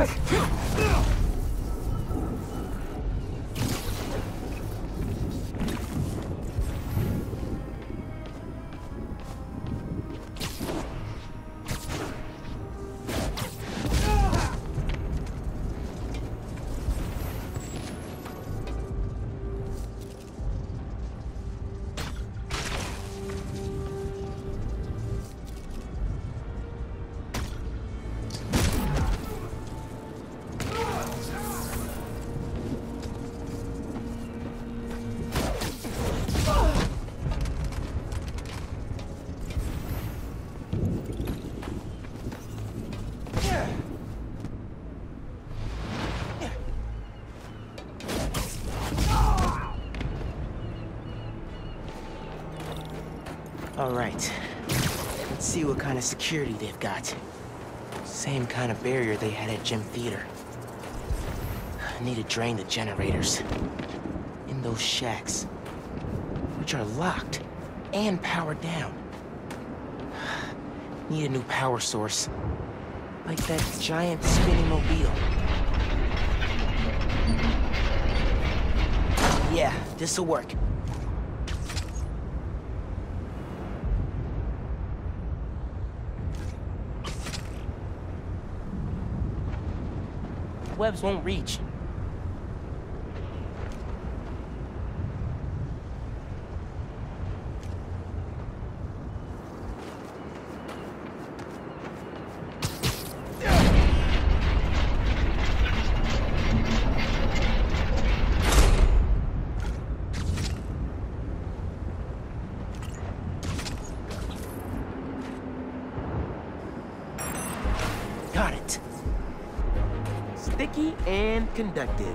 All right. Let's see what kind of security they've got. Same kind of barrier they had at Gym Theater. I need to drain the generators. In those shacks. Which are locked and powered down. Need a new power source. Like that giant spinning mobile. Yeah, this'll work. Webs won't reach. Got it. Sticky and conductive.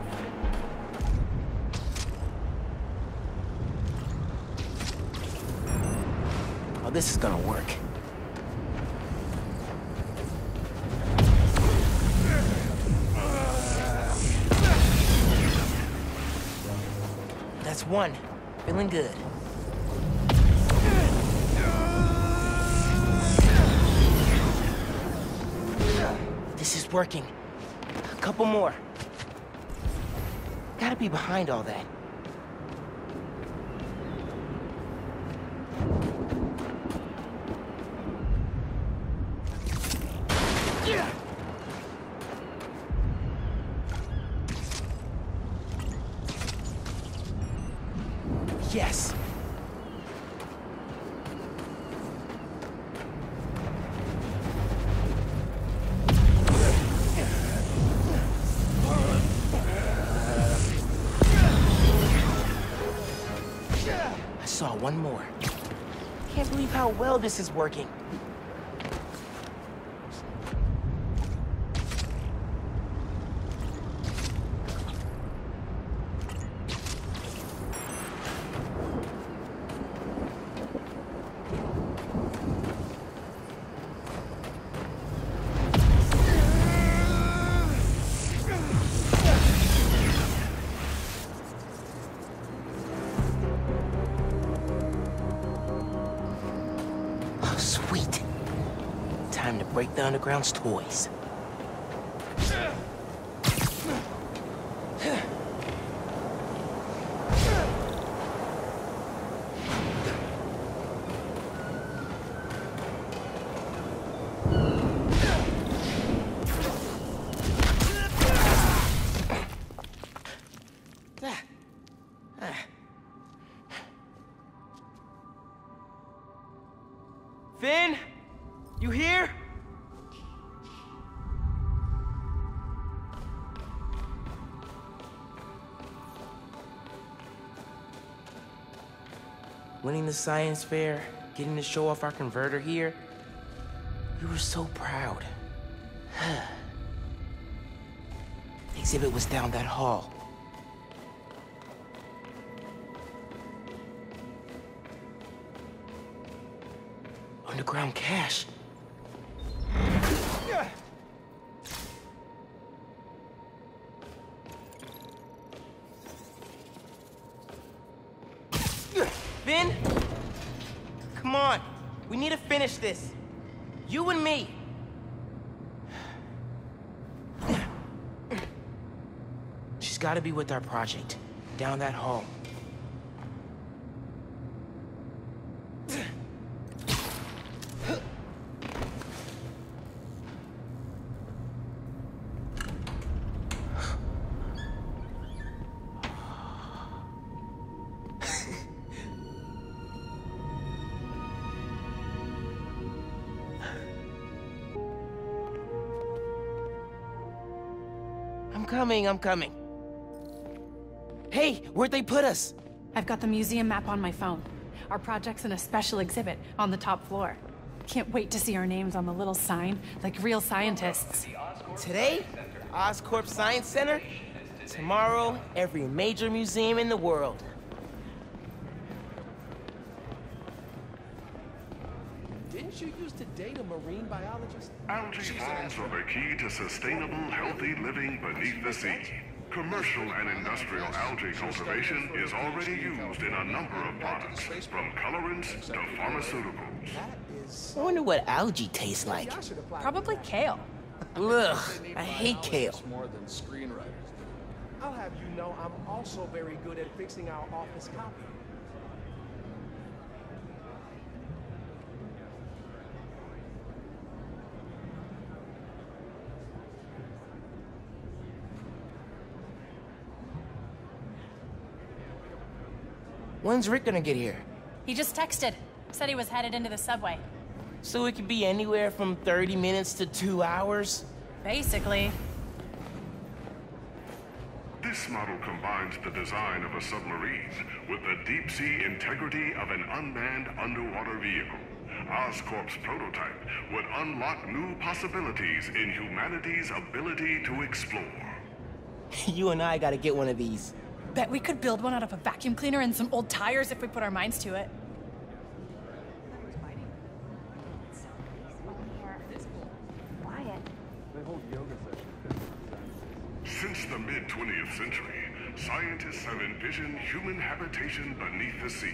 Oh, this is gonna work. That's one. Feeling good. This is working. Couple more. Gotta be behind all that. This is working. Underground's toys. Winning the science fair, getting to show off our converter here. We were so proud. Exhibit was down that hall. Underground cache. With our project. Down that hall. I'm coming, I'm coming. Hey, where'd they put us? I've got the museum map on my phone. Our project's in a special exhibit on the top floor. Can't wait to see our names on the little sign, like real scientists. Today, Oscorp Science Center. Tomorrow, every major museum in the world. Didn't you used to date a marine biologist? Algae farms are the key to sustainable, healthy living beneath the sea. Commercial and industrial algae cultivation is already used in a number of products, from colorants to pharmaceuticals. I wonder what algae tastes like. I should apply. Probably kale. Ugh, I hate kale. More than screenwriters do. I'll have you know I'm also very good at fixing our office copy. When's Rick gonna get here? He just texted. Said he was headed into the subway. So it could be anywhere from 30 minutes to two hours? Basically. This model combines the design of a submarine with the deep sea integrity of an unmanned underwater vehicle. Oscorp's prototype would unlock new possibilities in humanity's ability to explore. you and I gotta get one of these. Bet we could build one out of a vacuum cleaner and some old tires if we put our minds to it. Since the mid 20th century, scientists have envisioned human habitation beneath the sea.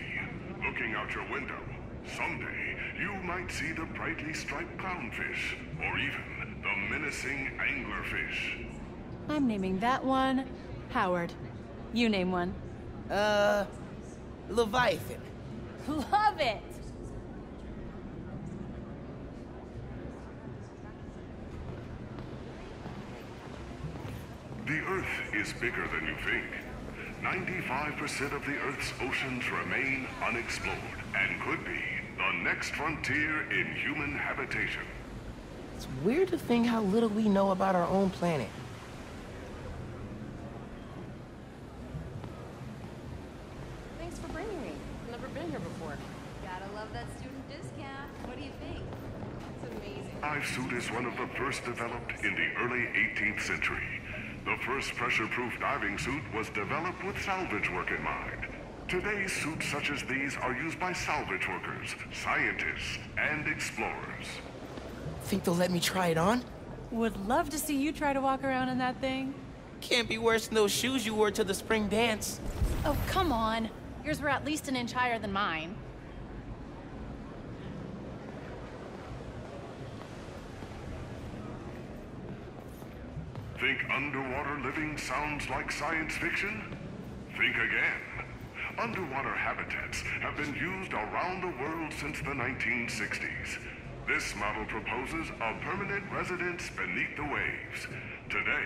Looking out your window, someday you might see the brightly striped clownfish, or even the menacing anglerfish. I'm naming that one Howard. You name one. Uh, Leviathan. Love it! The Earth is bigger than you think. 95% of the Earth's oceans remain unexplored and could be the next frontier in human habitation. It's weird to think how little we know about our own planet. Thanks for bringing me. I've never been here before. Gotta love that student discount. What do you think? It's amazing. Dive one of the first developed in the early 18th century. The first pressure-proof diving suit was developed with salvage work in mind. Today, suits such as these are used by salvage workers, scientists, and explorers. Think they'll let me try it on? Would love to see you try to walk around in that thing. Can't be worse than those shoes you wore to the spring dance. Oh, come on. Yours were at least an inch higher than mine. Think underwater living sounds like science fiction? Think again. Underwater habitats have been used around the world since the 1960s. This model proposes a permanent residence beneath the waves. Today,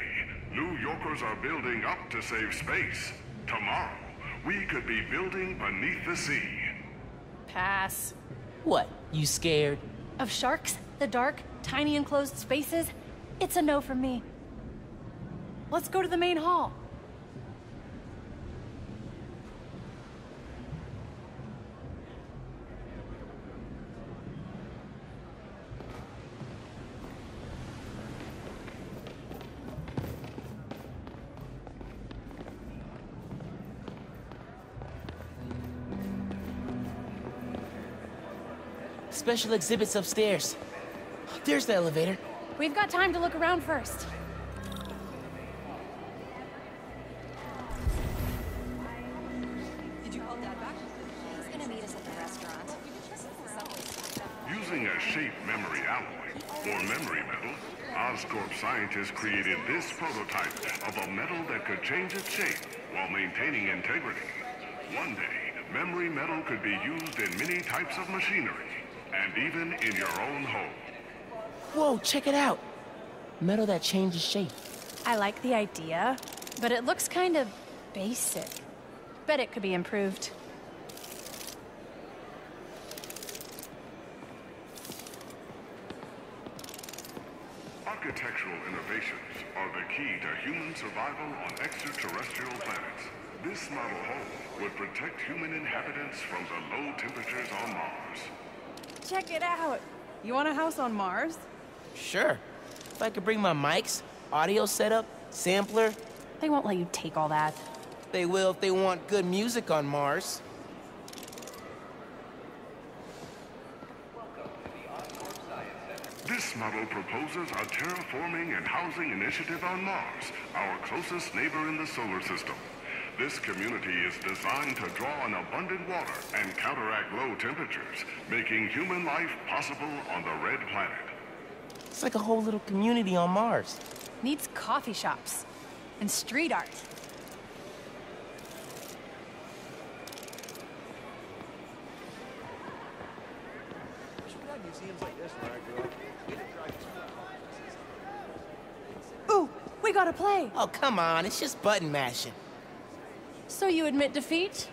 New Yorkers are building up to save space. Tomorrow, we could be building beneath the sea. Pass. What, you scared? Of sharks, the dark, tiny enclosed spaces? It's a no from me. Let's go to the main hall. Special exhibits upstairs. There's the elevator. We've got time to look around first. Scientists created this prototype of a metal that could change its shape while maintaining integrity. One day, memory metal could be used in many types of machinery, and even in your own home. Whoa, check it out. Metal that changes shape. I like the idea, but it looks kind of basic. Bet it could be improved. Architectural innovations are the key to human survival on extraterrestrial planets. This model home would protect human inhabitants from the low temperatures on Mars. Check it out. You want a house on Mars? Sure. If I could bring my mics, audio setup, sampler, They won't let you take all that. they will if they want good music on Mars. This model proposes a terraforming and housing initiative on Mars, our closest neighbor in the solar system. This community is designed to draw on abundant water and counteract low temperatures, making human life possible on the red planet. It's like a whole little community on Mars. Needs coffee shops and street art. Should we have museums like this where I grew up? We didn't drive Ooh, we gotta play. Oh, come on, it's just button mashing. So you admit defeat?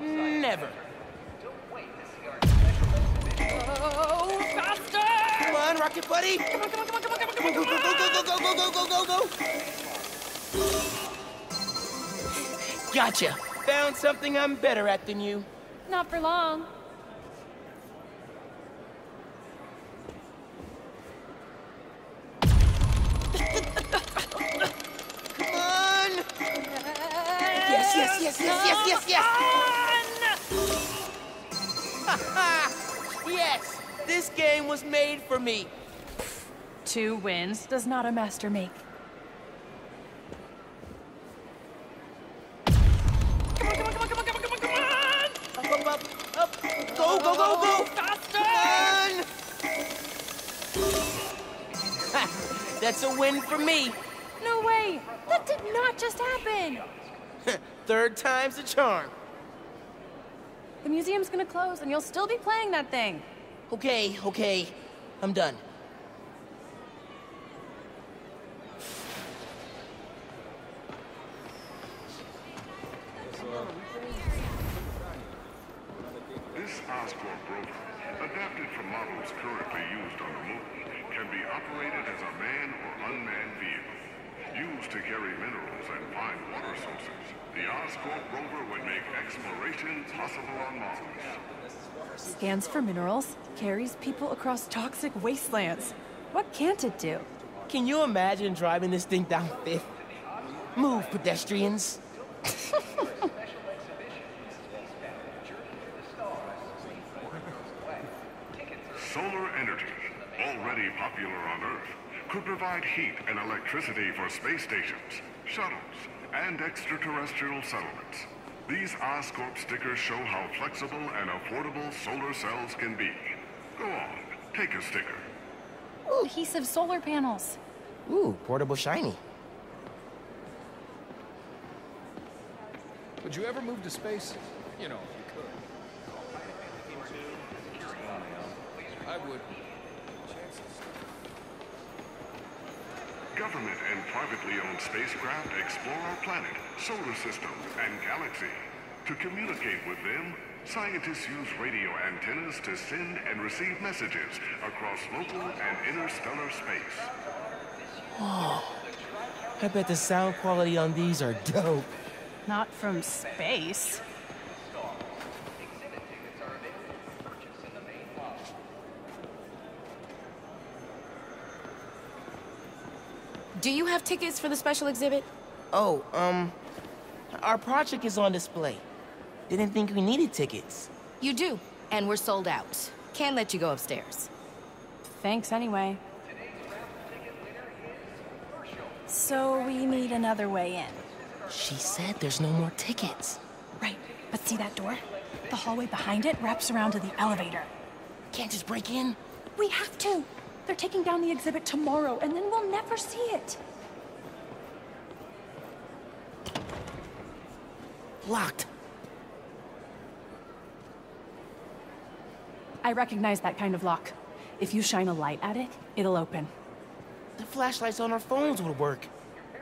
Never. Oh, faster! Come on, Rocket Buddy! Come on, come on, come on, come on, come on, come on, Go, come go, on! go, go, go, go, go, go, go, go! Gotcha! Found something I'm better at than you. Not for long. For me. Two wins does not a master make. Come on, come on, come on, come on, come on, come on, come on! Up, up, up, up! Go, go, go, go! Faster! Come! Ha, That's a win for me. No way! That did not just happen! Third time's the charm. The museum's gonna close and you'll still be playing that thing. Okay, okay. I'm done. This Oscorp rover, adapted from models currently used on the moon, can be operated as a man or unmanned vehicle. Used to carry minerals and find water sources, the Oscorp rover would make exploration possible on Mars. Scans for minerals, carries people across toxic wastelands. What can't it do? Can you imagine driving this thing down Fifth? Move, pedestrians. Solar energy, already popular on Earth, could provide heat and electricity for space stations, shuttles, and extraterrestrial settlements. These Oscorp stickers show how flexible and affordable solar cells can be. Go on, take a sticker. Adhesive solar panels. Ooh, portable shiny. Would you ever move to space? You know, if you could. I would. Government and privately owned spacecraft explore our planet, solar system, and galaxy. To communicate with them, scientists use radio antennas to send and receive messages across local and interstellar space. I bet the sound quality on these are dope. Not from space. Do you have tickets for the special exhibit? Oh, um, our project is on display. Didn't think we needed tickets. You do, and we're sold out. Can't let you go upstairs. Thanks anyway. So we need another way in. She said there's no more tickets. Right, but see that door? The hallway behind it wraps around to the elevator. Can't just break in? We have to. They're taking down the exhibit tomorrow, and then we'll never see it. Locked. I recognize that kind of lock. If you shine a light at it, it'll open. The flashlights on our phones would work.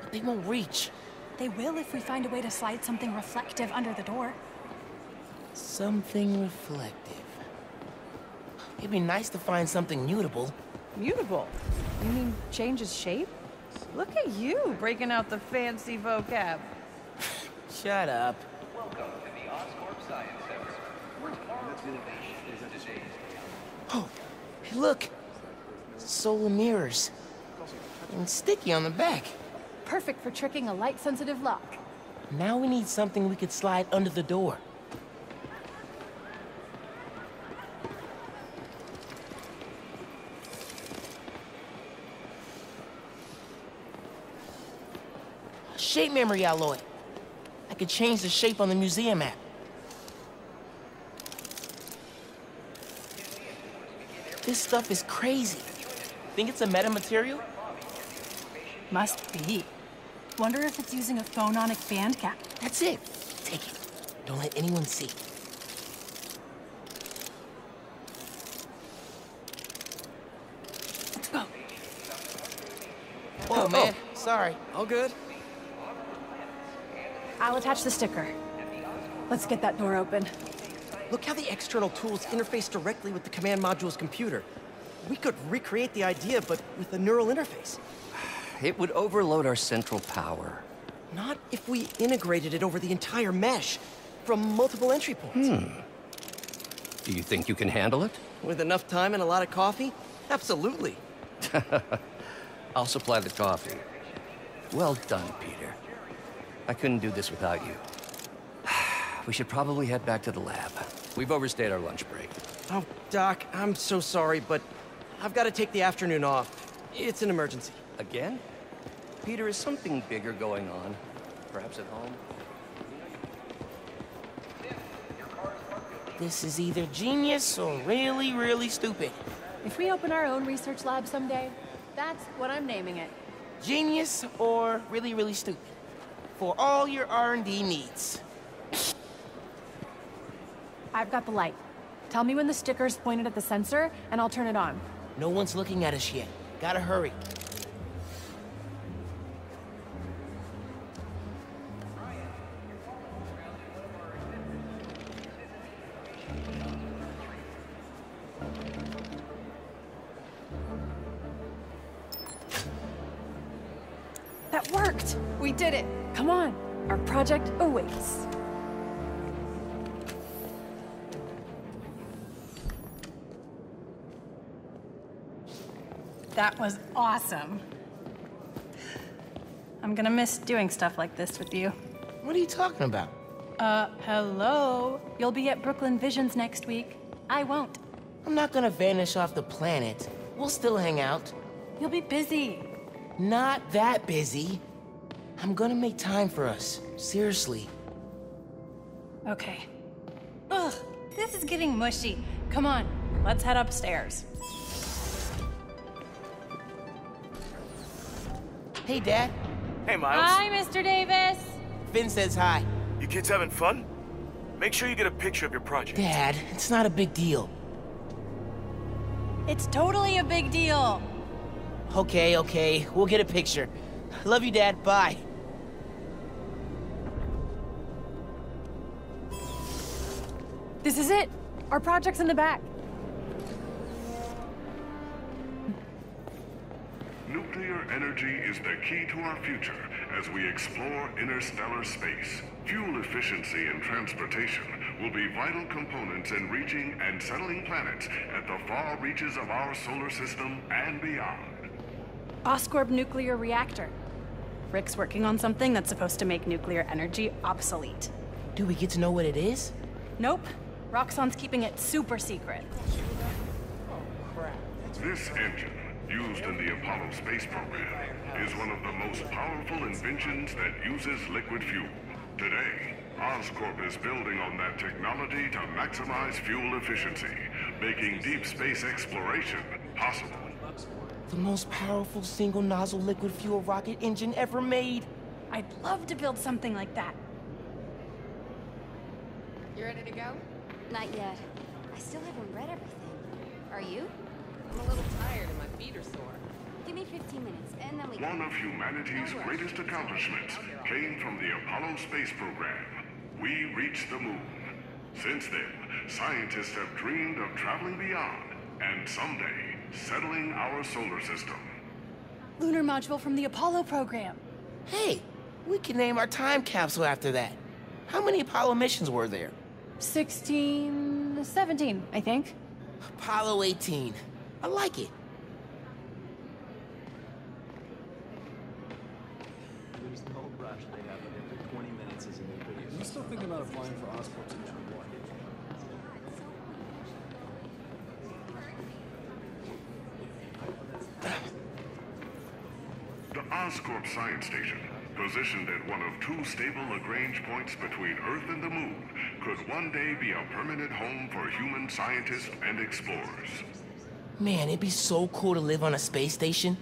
But they won't reach. They will if we find a way to slide something reflective under the door. Something reflective. It'd be nice to find something mutable. Mutable? You mean changes shape? Look at you breaking out the fancy vocab. Shut up. Oh, hey, look. Solar mirrors. And sticky on the back. Perfect for tricking a light-sensitive lock. Now we need something we could slide under the door. Shape memory alloy. I could change the shape on the museum map. This stuff is crazy. Think it's a metamaterial? Must be. Wonder if it's using a phononic band gap. That's it. Take it. Don't let anyone see. Let's go. Oh, oh man. Oh. Sorry. All good? I'll attach the sticker. Let's get that door open. Look how the external tools interface directly with the command module's computer. We could recreate the idea, but with a neural interface. It would overload our central power. Not if we integrated it over the entire mesh, from multiple entry points. Hmm. Do you think you can handle it? With enough time and a lot of coffee? Absolutely. I'll supply the coffee. Well done, Peter. I couldn't do this without you. We should probably head back to the lab. We've overstayed our lunch break. Oh, Doc, I'm so sorry, but I've got to take the afternoon off. It's an emergency. Again? Peter, is something bigger going on? Perhaps at home? This is either genius or really, really stupid. If we open our own research lab someday, that's what I'm naming it. Genius or really, really stupid. For all your R&D needs. I've got the light. Tell me when the sticker's pointed at the sensor, and I'll turn it on. No one's looking at us yet. Gotta hurry. Awesome. I'm gonna miss doing stuff like this with you. What are you talking about? Uh, hello? You'll be at Brooklyn Visions next week. I won't. I'm not gonna vanish off the planet. We'll still hang out. You'll be busy. Not that busy. I'm gonna make time for us. Seriously. Okay. Ugh, this is getting mushy. Come on, let's head upstairs. Hey, Dad. Hey, Miles. Hi, Mr. Davis. Phin says hi. You kids having fun? Make sure you get a picture of your project. Dad, it's not a big deal. It's totally a big deal. Okay, okay. We'll get a picture. Love you, Dad. Bye. This is it. Our project's in the back. Energy is the key to our future as we explore interstellar space. Fuel efficiency in transportation will be vital components in reaching and settling planets at the far reaches of our solar system and beyond. Oscorp nuclear reactor. Rick's working on something that's supposed to make nuclear energy obsolete. Do we get to know what it is? Nope. Roxxon's keeping it super secret. Oh, crap. That's this engine, used in the Apollo space program, is one of the most powerful inventions that uses liquid fuel. Today, Oscorp is building on that technology to maximize fuel efficiency, making deep space exploration possible. The most powerful single nozzle liquid fuel rocket engine ever made. I'd love to build something like that. You ready to go? Not yet. I still haven't read everything. Are you? I'm a little tired and my feet are sore. Give me 15 minutes, and then we One of humanity's greatest accomplishments came from the Apollo space program. We reached the moon. Since then, scientists have dreamed of traveling beyond and someday settling our solar system. Lunar module from the Apollo program. Hey, we can name our time capsule after that. How many Apollo missions were there? 16... 17, I think. Apollo 18. I like it. There's no rush. They have it after 20 minutes is a new video. You still thinking about applying for Oscorp's Engine 1? The Oscorp Science Station, positioned at one of two stable Lagrange points between Earth and the Moon, could one day be a permanent home for human scientists and explorers. Man, it'd be so cool to live on a space station.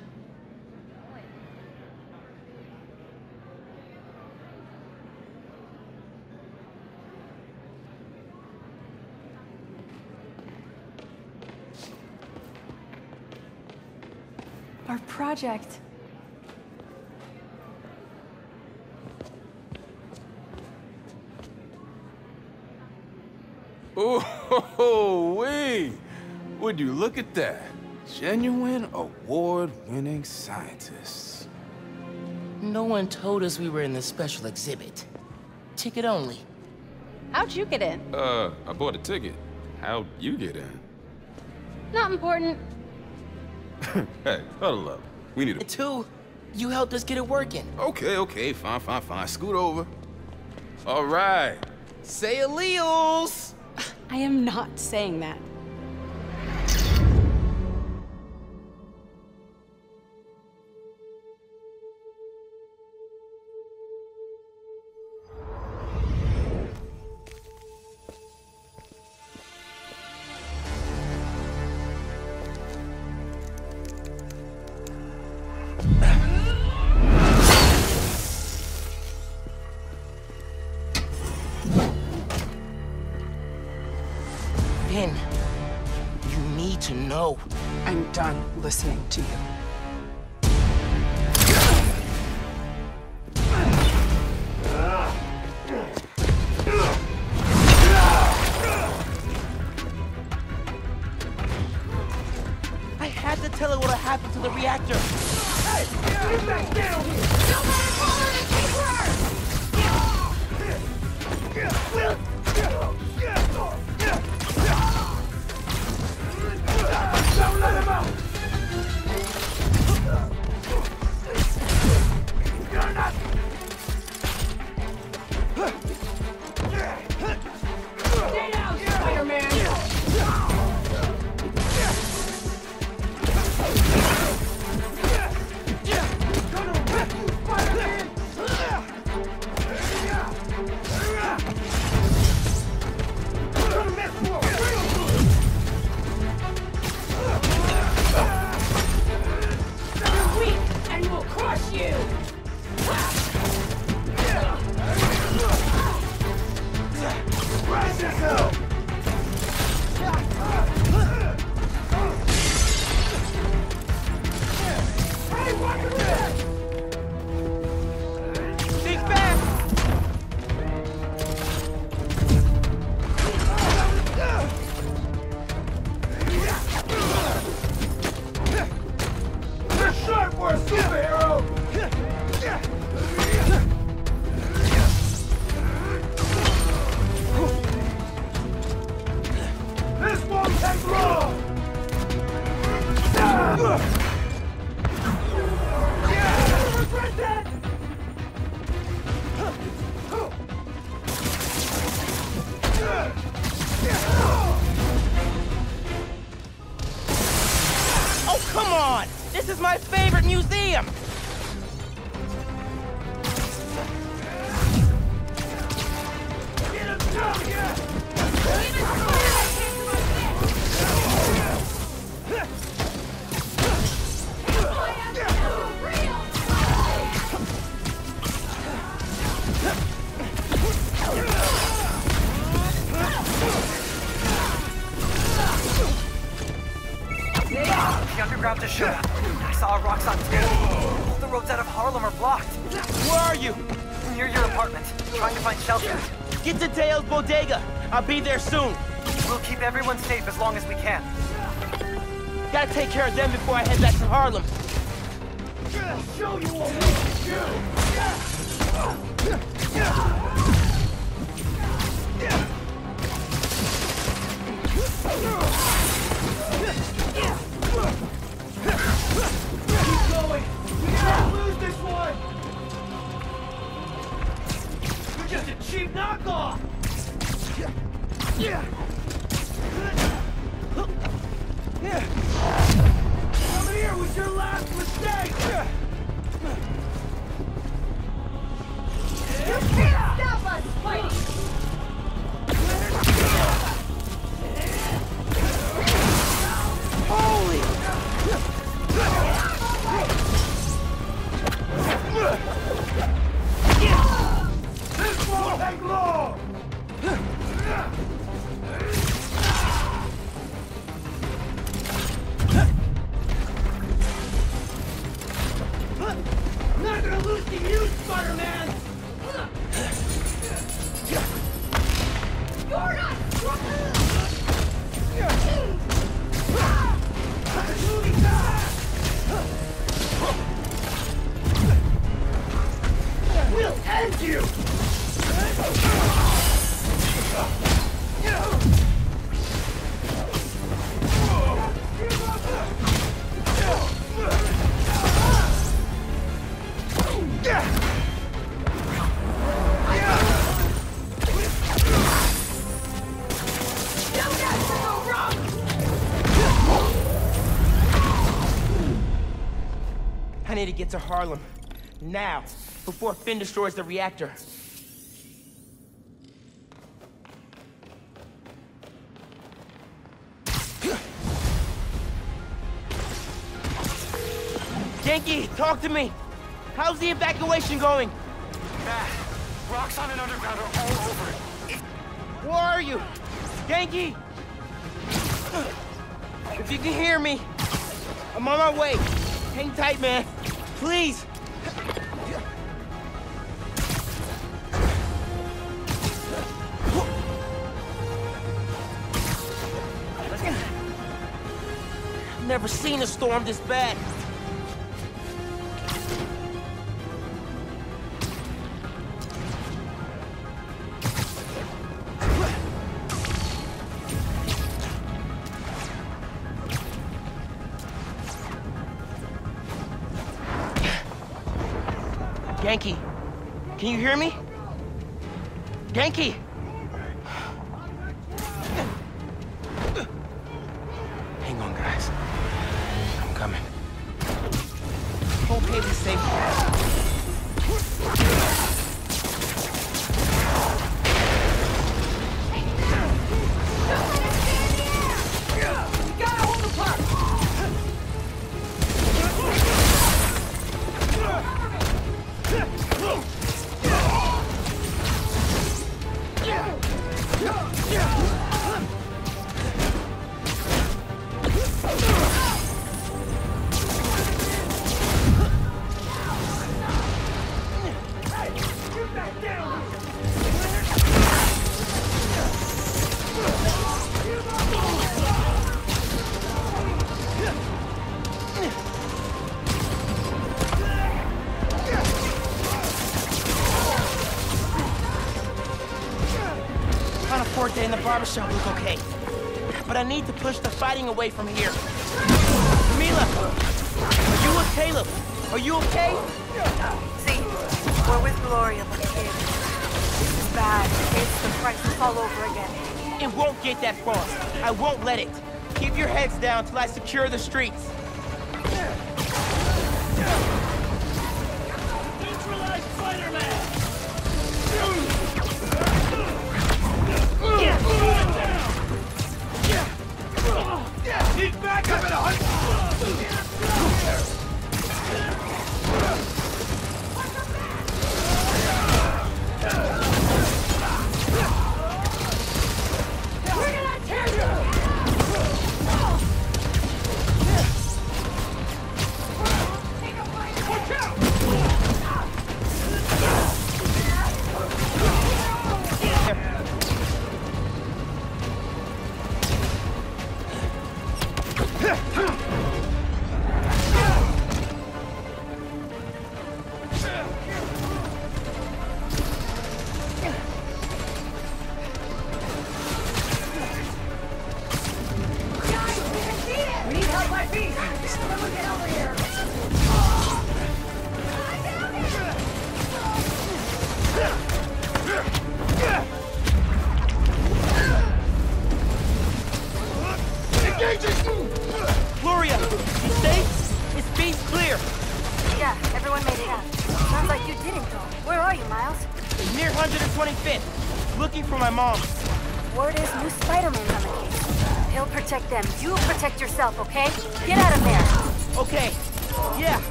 Our project. Oh, wait! Would you look at that? Genuine award-winning scientists. No one told us we were in the special exhibit. Ticket only. How'd you get in? Uh, I bought a ticket. How'd you get in? Not important. hey, huddle up. We need And two, you helped us get it working. Okay, okay, fine, fine, fine. Scoot over. All right. Say alleles! I am not saying that. Ben, you need to know. I'm done listening to you. Ugh! Need to get to Harlem. Now, before Phin destroys the reactor. Ganke, talk to me! How's the evacuation going? Matt, on an Underground are all over it. Where are you? Ganke! If you can hear me, I'm on my way. Hang tight, man. Please. I've never seen a storm this bad. Ganke, can you hear me? Ganke! Fighting away from here. Mila! Are you with Caleb? Are you okay? See, we're with Gloria, the kid. This is bad. It's the crisis all over again. It won't get that far. I won't let it. Keep your heads down till I secure the streets.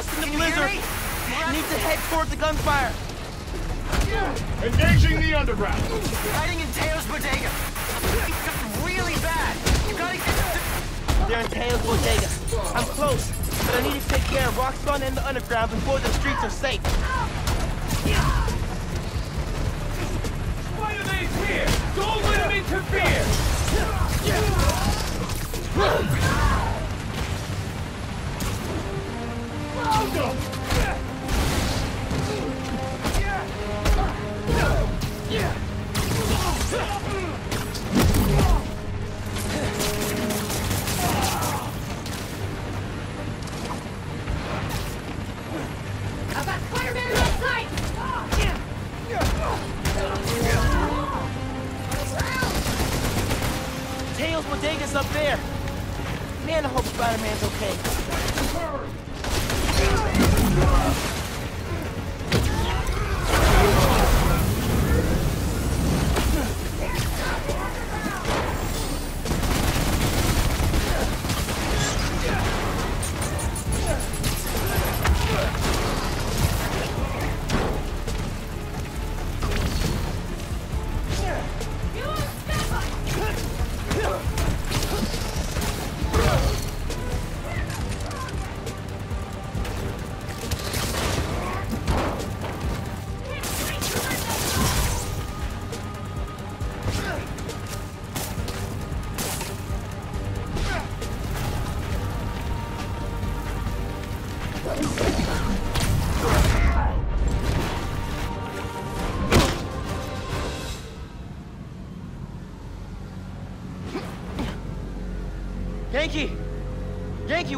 Lost in the blizzard. Need to head toward the gunfire. Engaging the underground! Hiding in Teo's bodega. It's gotten really bad. You gotta get They're in Teo's bodega. I'm close, but I need to take care of Roxxon and the underground before the streets are safe. Spider-Man's here! Don't let him interfere! I've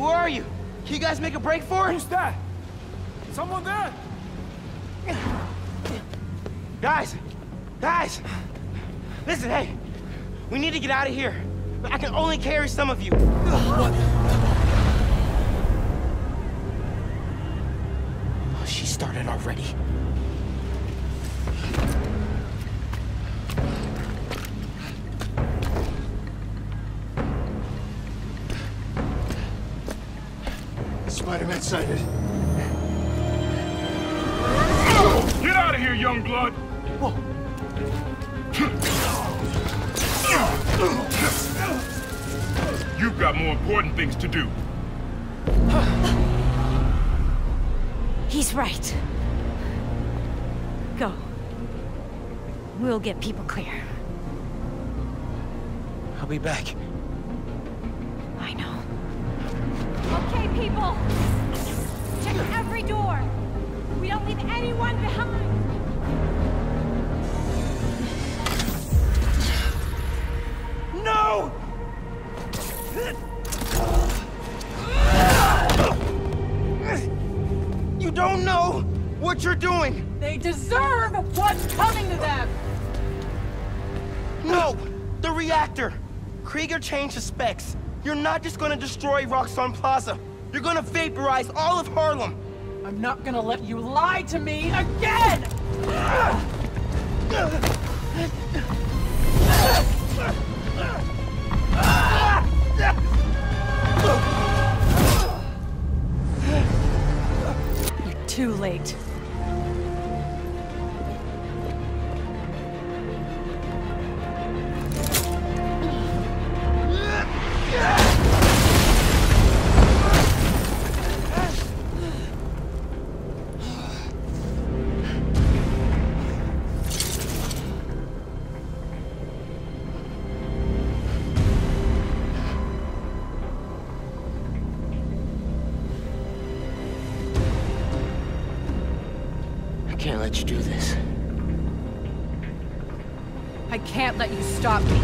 where are you? Can you guys make a break for it? Who's that? Someone there? Guys! Guys! Listen, hey! We need to get out of here. But I can only carry some of you. What? Oh, she started already. Spider-Man. Get out of here, young blood! You've got more important things to do. He's right. Go. We'll get people clear. I'll be back. No! You don't know what you're doing! They deserve what's coming to them! No! The reactor! Krieger changed the specs. You're not just gonna destroy Roxxon Plaza. You're gonna vaporize all of Harlem. I'm not gonna let you lie to me again! Stop me.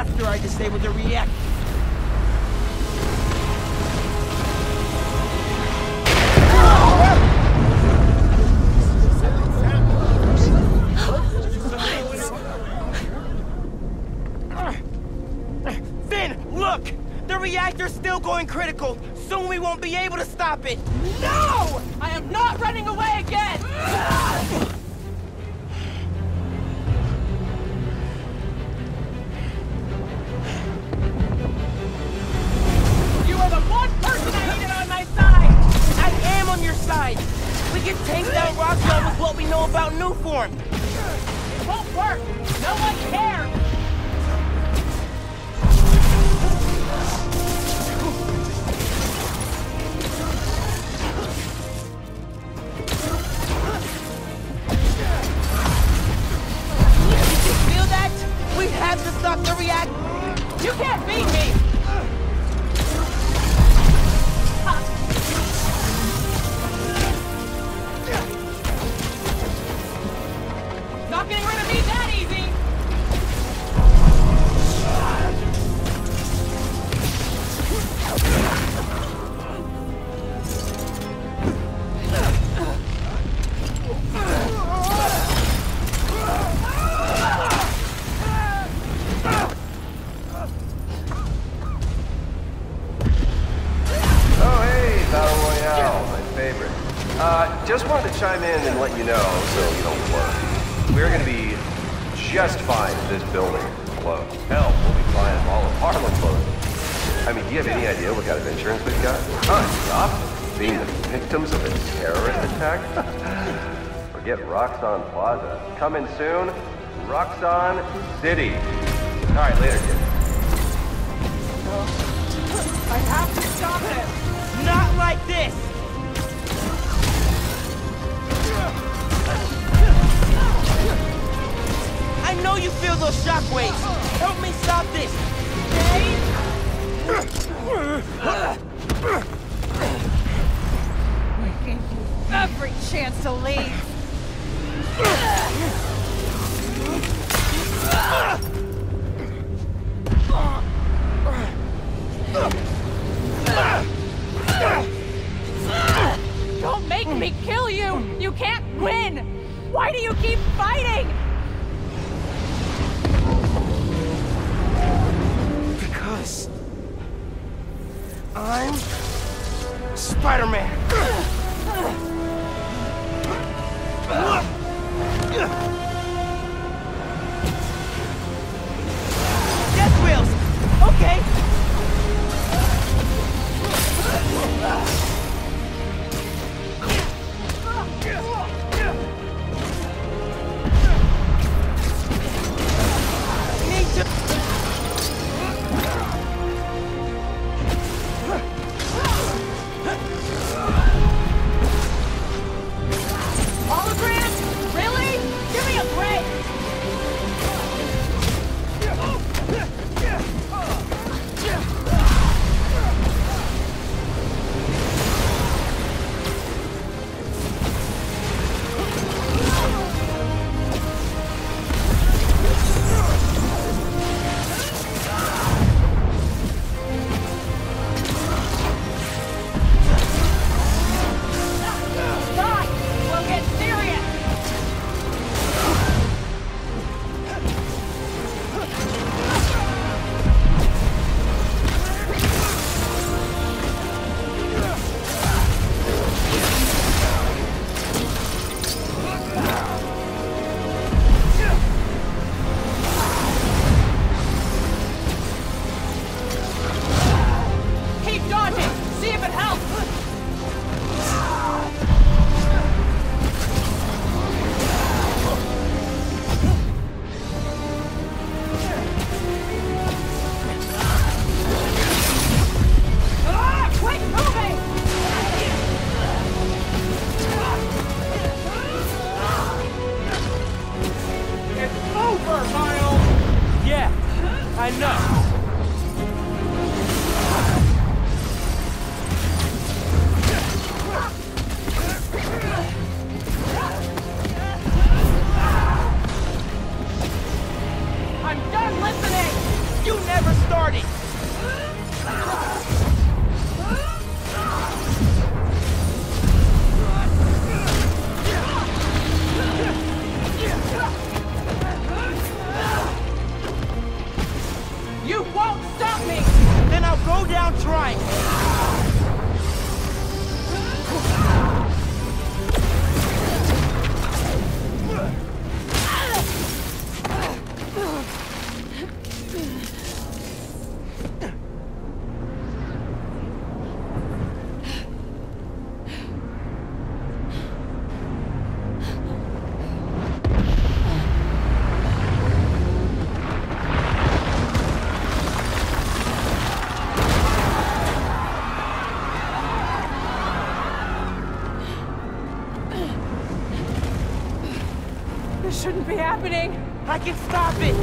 After I disable the reactor. Look! The reactor's still going critical. Soon we won't be able to stop it. No! I am not running away again! Side. We can take down Roswell with what we know about Nuform. It won't work! No one cares! Being the victims of a terrorist attack? Forget Roxxon Plaza. Coming soon, Roxxon City. All right, later, kid. I have to stop it! Not like this. I know you feel those shockwaves. Help me stop this. You every chance to leave! Don't make me kill you! You can't win! Why do you keep fighting? Because I'm Spider-Man. Be happening! I can stop it!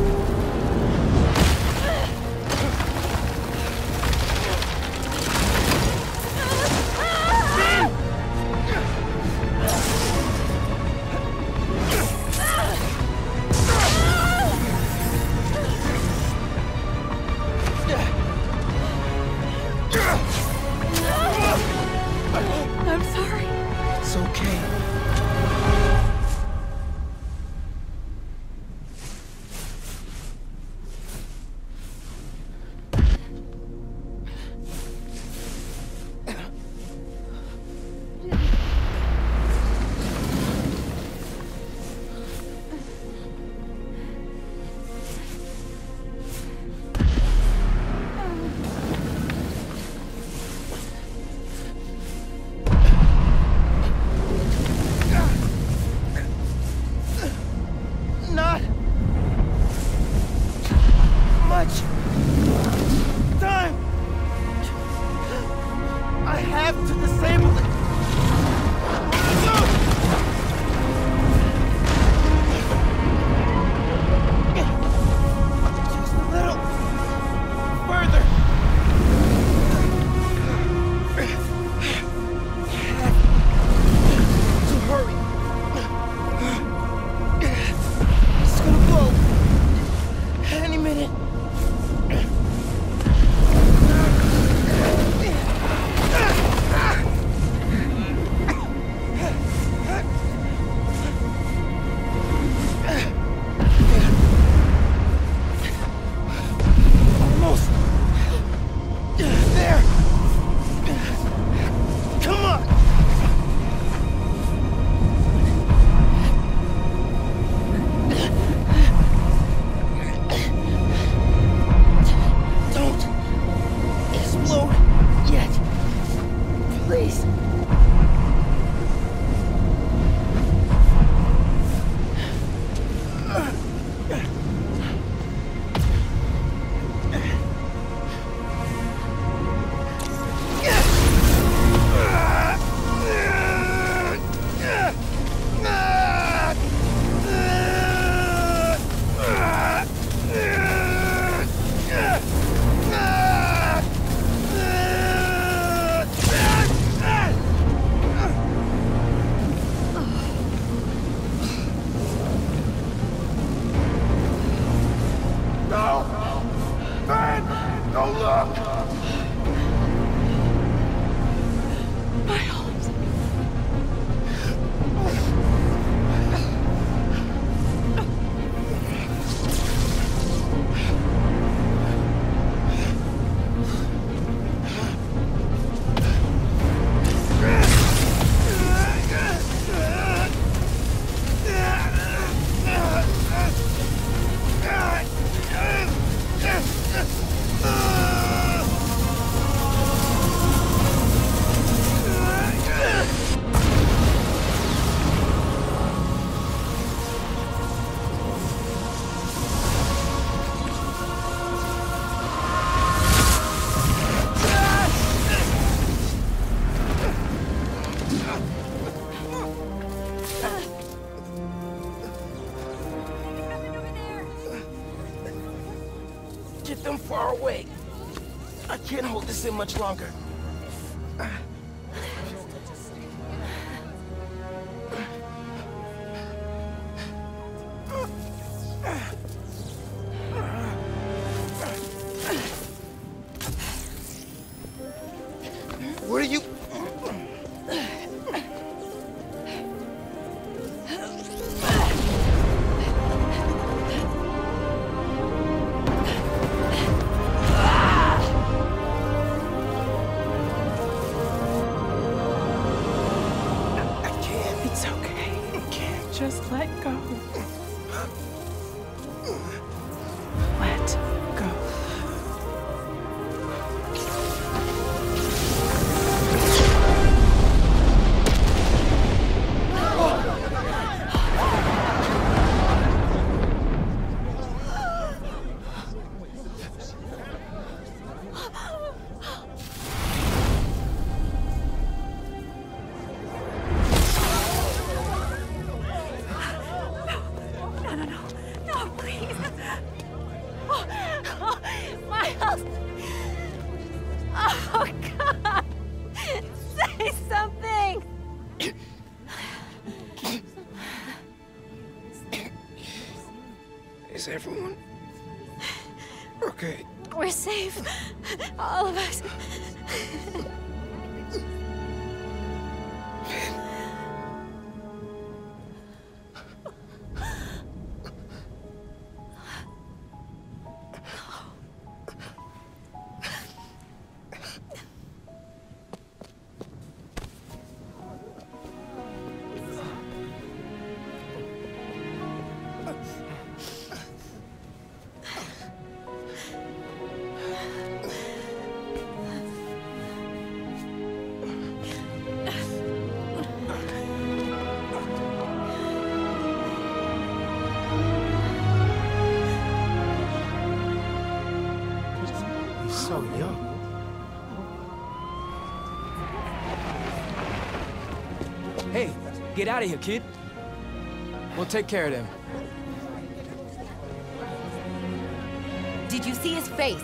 This in much longer. Okay. We're safe. All of us. Of here, kid. We'll take care of them. Did you see his face?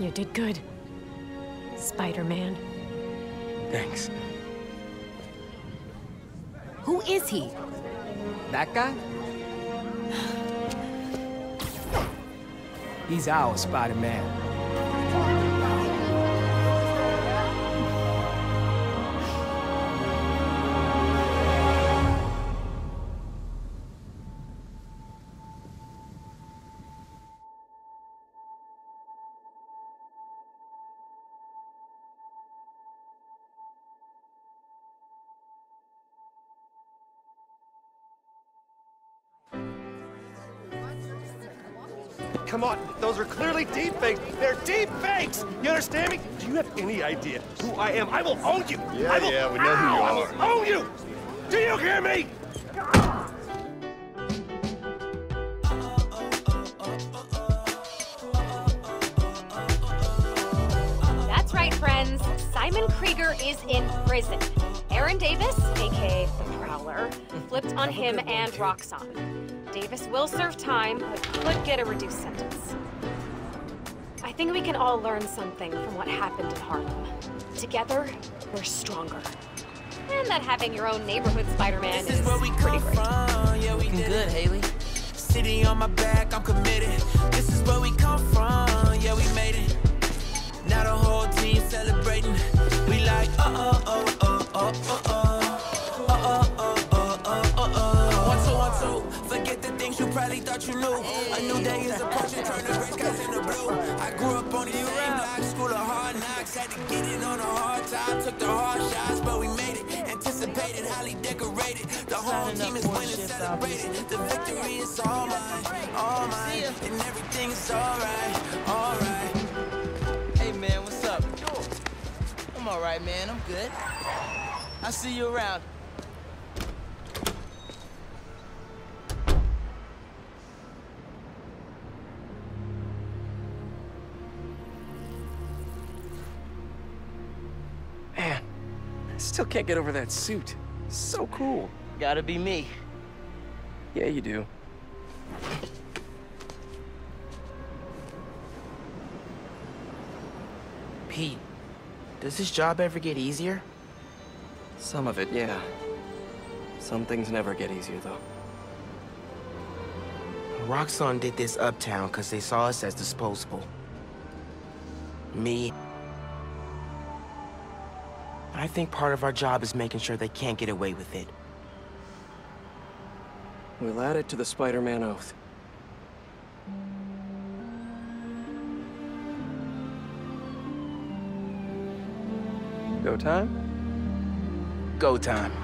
You did good. Spider-Man. Thanks. Who is he? That guy? He's our Spider-Man. Idea who I am? I will own you. Yeah, I will, yeah, we know who you Ow! I are. will own you. Do you hear me? That's right, friends. Simon Krieger is in prison. Aaron Davis, aka the Prowler, flipped on him and Roxxon. Davis will serve time, but could get a reduced sentence. I think we can all learn something from what happened in Harlem. Together, we're stronger. And that having your own neighborhood Spider-Man is, pretty great. yeah, we Looking good, Hailey. City on my back, I'm committed. This is where we come from, yeah, we made it. Now the whole team celebrating. We like, uh oh, oh, oh, oh, oh, oh. Thought you knew. A new day is approaching, turn the gray skies into blue. I grew up on the same block, school of hard knocks. Had to get it on a hard time, took the hard shots, but we made it. Anticipated, highly decorated. The whole team is winning, celebrated. The victory is all mine, all mine. And everything is alright, alright. Hey man, what's up? I'm alright, man. I'm good. I'll see you around. Still can't get over that suit. So cool. Gotta be me. Yeah, you do. Pete, does this job ever get easier? Some of it, yeah. Some things never get easier, though. Roxxon did this uptown because they saw us as disposable. Me, I think part of our job is making sure they can't get away with it. We'll add it to the Spider-Man oath. Go time? Go time.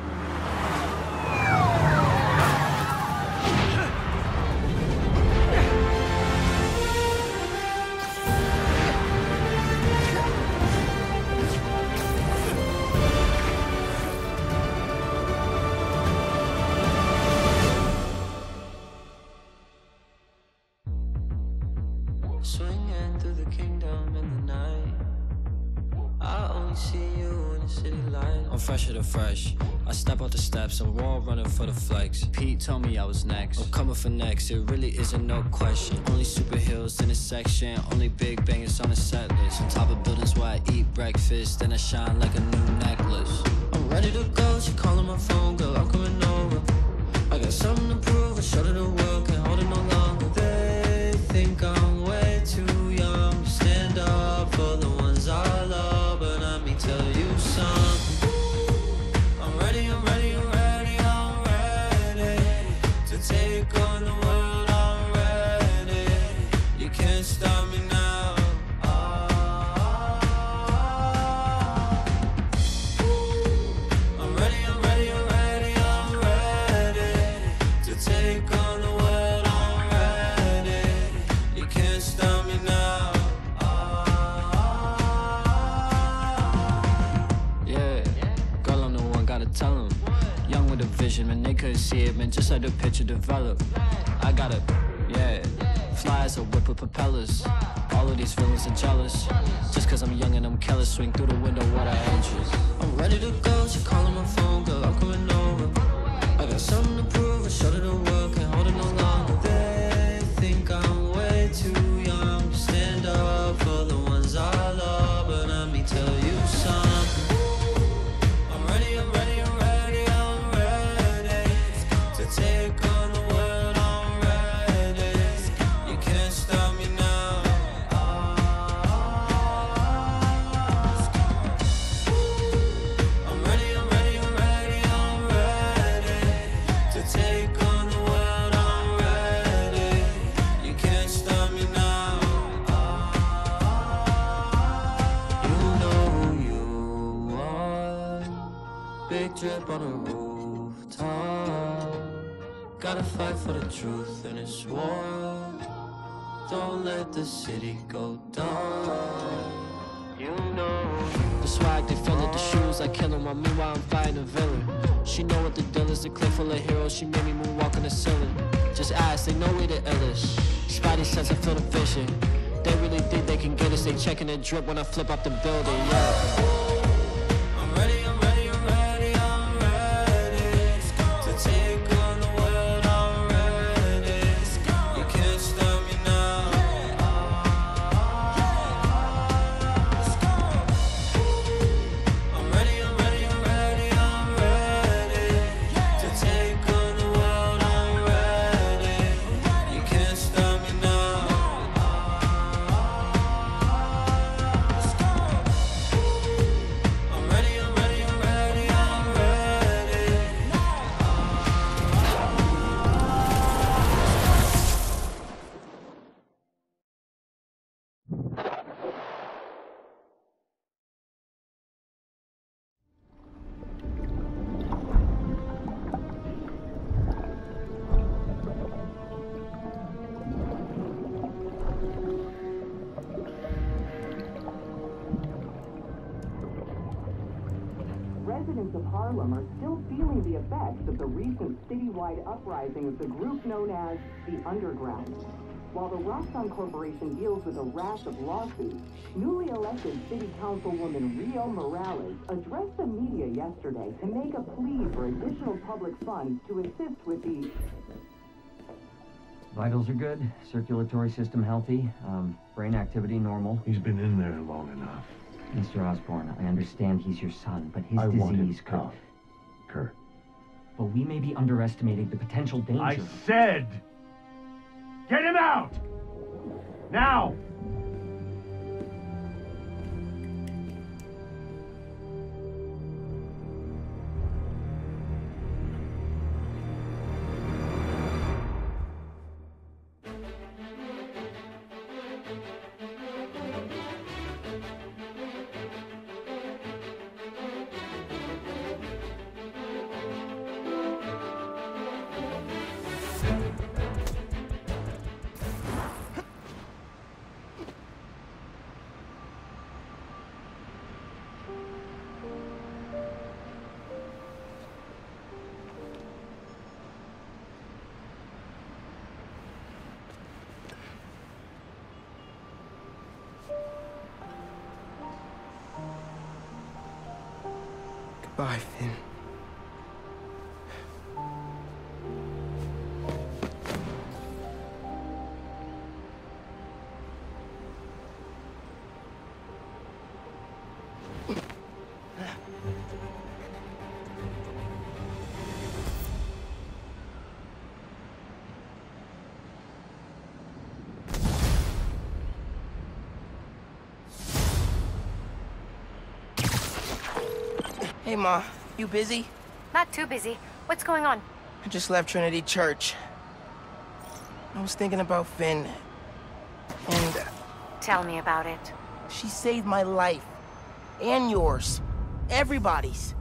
For the flex. Pete told me I was next. I'm coming for next, it really isn't no question. Only super superheroes in the section, only big bangers on the set list. On top of buildings where I eat breakfast, then I shine like a new necklace. I'm ready to go, she calling my phone, girl, I'm coming over. I got something to prove, I showed her the world, can't hold it no longer. They think I'm tell 'em. Young with a vision, man, they couldn't see it, man, just let the picture develop. I gotta, yeah, fly as a whip with propellers. All of these feelings are jealous. Just cause I'm young and I'm careless, swing through the window, what I interest. I'm ready to go, she calling my phone, girl, I'm coming over. I got something to prove, I showed her the world, can't hold it no longer. Drip on a rooftop. Gotta fight for the truth in this war. Don't let the city go down. You know the swag, they feel it, the shoes, I kill 'em. I'm meanwhile I'm fighting a villain. She know what the deal is, the clip full of heroes. She made me moonwalk on the ceiling. Just ask, they know we the illest. Spidey sense, I feel the vision. They really think they can get us. They checking the drip when I flip off the building. Yeah. Effects of the recent citywide uprising of the group known as the Underground. While the Roxxon Corporation deals with a rash of lawsuits, newly elected City Councilwoman Rio Morales addressed the media yesterday to make a plea for additional public funds to assist with the Vitals are good, circulatory system healthy, um, brain activity normal. He's been in there long enough. Mr. Osborn, I understand he's your son, but his I want him disease could. tough, Kurt. But we may be underestimating the potential danger. I said, get him out! Now! Goodbye, Phin. Hey, Ma. You busy? Not too busy. What's going on? I just left Trinity Church. I was thinking about Phin. And uh, Tell me about it. she saved my life. And yours. Everybody's.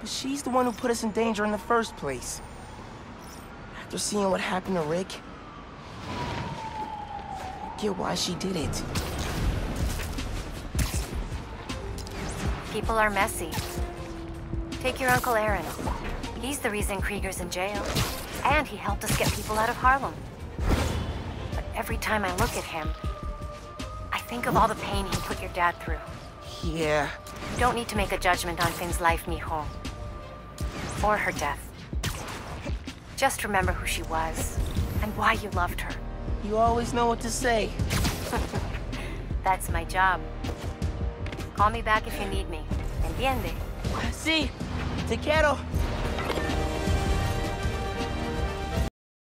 But she's the one who put us in danger in the first place. After seeing what happened to Rick, I get why she did it. People are messy. Take your Uncle Aaron. He's the reason Krieger's in jail. And he helped us get people out of Harlem. But every time I look at him, I think of all the pain he put your dad through. Yeah. You don't need to make a judgment on Phin's life, mijo. Or her death. Just remember who she was, and why you loved her. You always know what to say. That's my job. Call me back if you need me. Entiende? Sí. Te quiero.